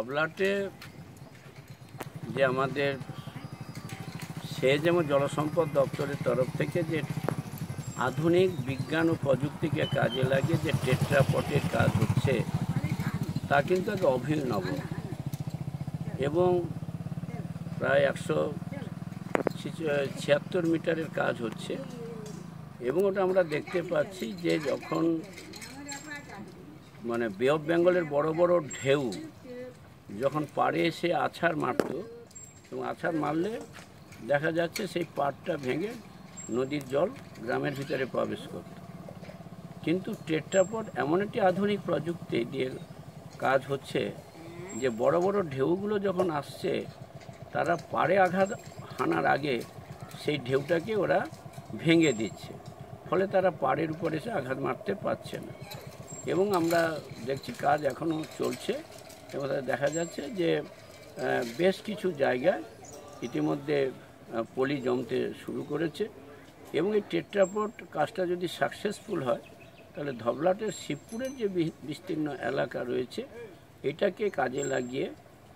ধবলাটে যে আমাদের, সে যেমন জলসম্পদ দপ্তরের তরফ থেকে যে আধুনিক বিজ্ঞান ও প্রযুক্তিকে কাজে লাগিয়ে যে টেট্রাপটের কাজ হচ্ছে, তা কিন্তু এক অভিনব এবং প্রায় একশো ছিয়াত্তর মিটারের কাজ হচ্ছে। এবং ওটা আমরা দেখতে পাচ্ছি যে যখন মানে বে অফ বেঙ্গলের বড় বড় ঢেউ যখন পাড়ে এসে আছাড় মারত, এবং আছাড় মারলে দেখা যাচ্ছে সেই পাড়টা ভেঙে নদীর জল গ্রামের ভিতরে প্রবেশ করত। কিন্তু টেট্রাপট এমন একটি আধুনিক প্রযুক্তি দিয়ে কাজ হচ্ছে যে বড় বড় ঢেউগুলো যখন আসছে, তারা পাড়ে আঘাত হানার আগে সেই ঢেউটাকে ওরা ভেঙে দিচ্ছে। ফলে তারা পাড়ের উপর এসে আঘাত মারতে পারছে না। এবং আমরা দেখছি কাজ এখনও চলছে। এবং তাতে দেখা যাচ্ছে যে বেশ কিছু জায়গায় ইতিমধ্যে পলি জমতে শুরু করেছে এবং এই টেট্রাপট কাজটা যদি সাকসেসফুল হয়, তাহলে ধবলাটের শিবপুরের যে বিস্তীর্ণ এলাকা রয়েছে, এটাকে কাজে লাগিয়ে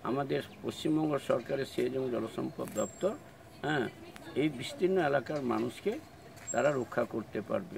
আমাদের পশ্চিমবঙ্গ সরকারের সেচ এবং জলসম্পদ দপ্তর হ্যাঁ এই বিস্তীর্ণ এলাকার মানুষকে তারা রক্ষা করতে পারবে।